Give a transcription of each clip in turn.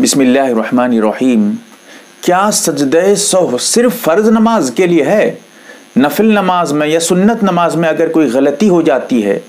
बिस्मिल्लाहिर्रहमानिर्रहीम। क्या सजदे सह सिर्फ़ फ़र्ज़ नमाज़ के लिए है? नफिल नमाज़ में या सुन्नत नमाज़ में अगर कोई गलती हो जाती है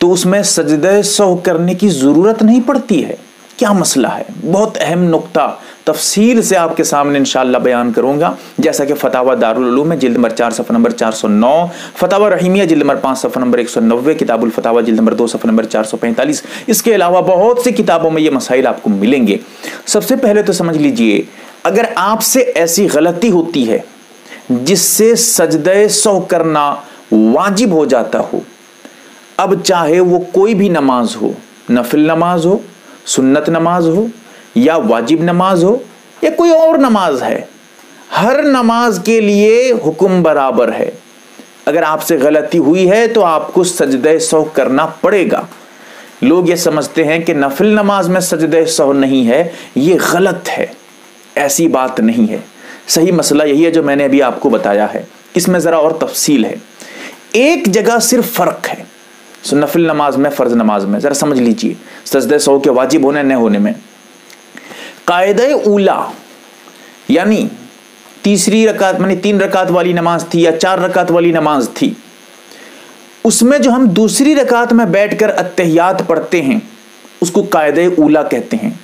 तो उसमें सजदे सह करने की ज़रूरत नहीं पड़ती है। क्या मसला है? बहुत अहम नुक्ता तफसील से आपके सामने इनशाला बयान करूँगा। जैसा कि फतावा दारुल में जिल्द नंबर चार, सफ़ा नंबर चार सौ नौ। फतावा रहीमिया, जिल्द नंबर पाँच, सफ़ा नंबर एक सौ नब्बे। किताबुल फतावा, जिल्द नंबर दो, सफ़ा नंबर चार सौ पैंतालीस। इसके अलावा बहुत सी किताबों में ये मसाइल आपको मिलेंगे। सबसे पहले तो समझ लीजिए, अगर आपसे ऐसी गलती होती है, जिससे सजदे सौ करना वाजिब हो जाता हो, अब चाहे वो कोई भी नमाज़ हो, नफिल नमाज़ हो, सुन्नत नमाज़ हो, या वाजिब नमाज़ हो, या कोई और नमाज़ है, हर नमाज़ के लिए हुक्म बराबर है। अगर आपसे गलती हुई है तो आपको सजदे सौ करना पड़ेगा। लोग ये समझते हैं कि नफिल नमाज़ में सजद सौ नहीं है, ये गलत है, ऐसी बात नहीं है। सही मसला यही है जो मैंने अभी आपको बताया है। इसमें ज़रा और तफसील है। एक जगह सिर्फ़ फ़र्क है, सो नफिल नमाज़ में, फ़र्ज़ नमाज़ में, ज़रा समझ लीजिए, सजद सौ के वाजिब होने, न होने में। कायद उला, यानी तीसरी रकात, मानी तीन रकात वाली नमाज़ थी या चार रकात वाली नमाज़ थी उसमें जो हम दूसरी रकात में बैठकर अतहियात पढ़ते हैं, उसको कायद उला कहते हैं।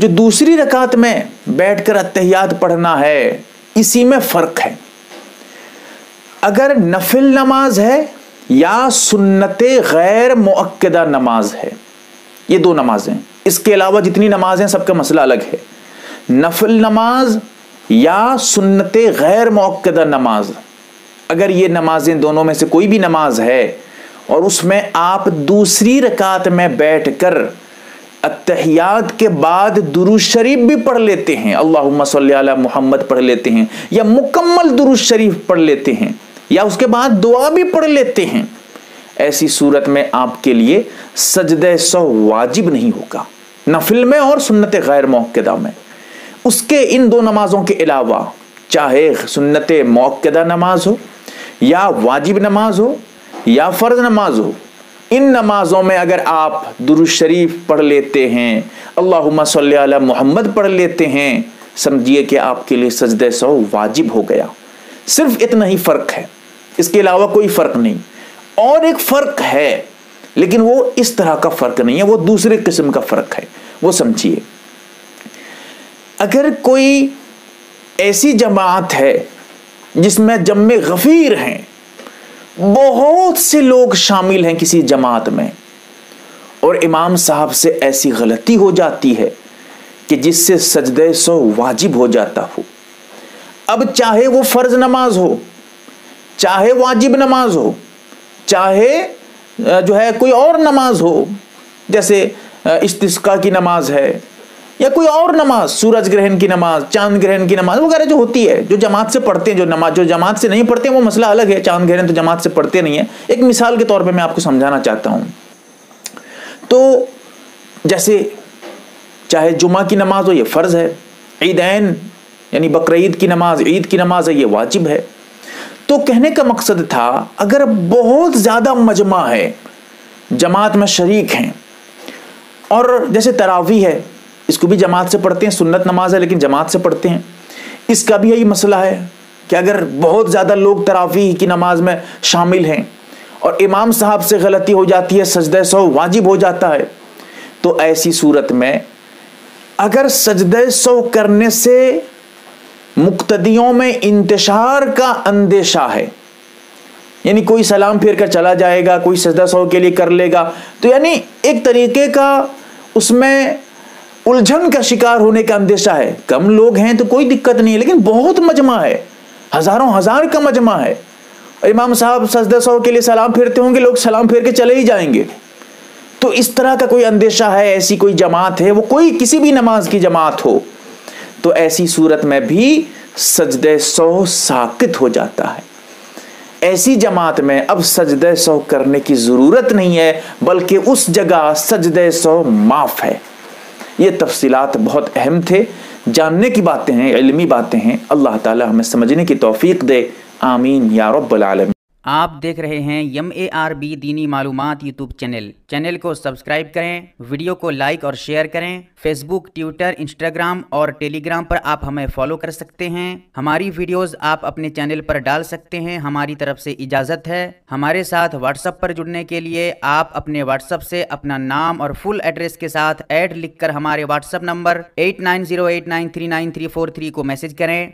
जो दूसरी रकात में बैठकर अतहियात पढ़ना है, इसी में फ़र्क है। अगर नफिल नमाज़ है या सुन्नत गैर मुक्दा नमाज़ है, ये दो नमाजें इसके अलावा जितनी नमाजें सबका मसला अलग है। नफिल नमाज़ या सुन्नत गैर मुक्दा नमाज़ अगर ये नमाजें दोनों में से कोई भी नमाज़ है और उसमें आप दूसरी रकात में बैठकर अतहियात के बाद दुरुज शरीफ भी पढ़ लेते हैं अल्लाह मोहम्मद पढ़ लेते हैं, या मुकम्मल दुरुज शरीफ पढ़ लेते हैं, या उसके बाद दुआ भी पढ़ लेते हैं, ऐसी सूरत में आपके लिए सजदे सौ वाजिब नहीं होगा नफिल में और सुन्नत गैर मौकदा में। उसके इन दो नमाजों के अलावा, चाहे सुन्नत मौकदा नमाज़ हो या वाजिब नमाज़ हो, या फ़र्ज़ नमाज़ हो, इन नमाजों में अगर आप शरीफ पढ़ लेते हैं अल्लाह मोहम्मद पढ़ लेते हैं, समझिए कि आपके लिए सजदे सौ वाजिब हो गया। सिर्फ़ इतना ही फ़र्क है। इसके अलावा कोई फ़र्क नहीं। और एक फ़र्क है, लेकिन वो इस तरह का फ़र्क नहीं है, वो दूसरे किस्म का फ़र्क है। वो समझिए, अगर कोई ऐसी जमात है जिसमें जम गफ़ीर हैं। बहुत से लोग शामिल हैं किसी जमात में। और इमाम साहब से ऐसी गलती हो जाती है कि जिससे सजदे सो वाजिब हो जाता हो। अब चाहे वो फ़र्ज़ नमाज़ हो, चाहे वाजिब नमाज़ हो, चाहे जो है कोई और नमाज़ हो, जैसे इस्तिस्का की नमाज़ है या कोई और नमाज़, सूरज ग्रहण की नमाज़, चाँद ग्रहण की नमाज़ वगैरह जो होती है, जो जमात से पढ़ते हैं, जो नमाज़, जो जमात से नहीं पढ़ते हैं, वो मसला अलग है, चाँद ग्रहण तो जमात से पढ़ते नहीं है। एक मिसाल के तौर पर मैं आपको समझाना चाहता हूँ। तो जैसे चाहे जुमा की नमाज़ हो, ये फ़र्ज़ है। ईदैन यानी बकर की नमाज़, ईद की नमाज़ है, ये वाजिब है। तो कहने का मकसद था, अगर बहुत ज़्यादा मजमा है, जमात में शरीक हैं, और जैसे तरावी है इसको भी जमात से पढ़ते हैं, सुन्नत नमाज़ है, लेकिन जमात से पढ़ते हैं। इसका भी यही मसला है कि अगर बहुत ज़्यादा लोग तरावी की नमाज़ में शामिल हैं और इमाम साहब से गलती हो जाती है, सजद सौ वाजिब हो जाता है तो ऐसी सूरत में अगर सजद सौ करने से मुक्तदियों में इंतशार का अंदेशा है, यानी कोई सलाम फेर कर चला जाएगा, कोई सजदा सौ के लिए कर लेगा तो यानी एक तरीके का उसमें उलझन का शिकार होने का अंदेशा है। कम लोग हैं तो कोई दिक्कत नहीं है, लेकिन बहुत मजमा है। हज़ारों हज़ार का मजमा है। इमाम साहब सजदा सौ के लिए सलाम फेरते होंगे, लोग सलाम फेर के चले ही जाएँगे। तो इस तरह का कोई अंदेशा है, ऐसी कोई जमात है, वो कोई किसी भी नमाज़ की जमात हो तो ऐसी सूरत में भी सजदे सौ साकित हो जाता है। ऐसी जमात में अब सजद सौ करने की ज़रूरत नहीं है, बल्कि उस जगह सजद सौ माफ़ है। ये तफसीलात बहुत अहम थे। जानने की बातें हैं, इलमी बातें हैं। अल्लाह ताला हमें समझने की तौफीक दे। आमीन या रब्बुल आलमीन। आप देख रहे हैं एम ए आर बी दीनी मालूम यूट्यूब चैनल। चैनल को सब्सक्राइब करें, वीडियो को लाइक और शेयर करें। फेसबुक ट्विटर इंस्टाग्राम और टेलीग्राम पर आप हमें फॉलो कर सकते हैं। हमारी वीडियोस आप अपने चैनल पर डाल सकते हैं। हमारी तरफ़ से इजाज़त है। हमारे साथ व्हाट्सएप पर जुड़ने के लिए आप अपने व्हाट्सएप से अपना नाम और फुल एड्रेस के साथ ऐड लिखकर हमारे व्हाट्सएप नंबर एट को मैसेज करें।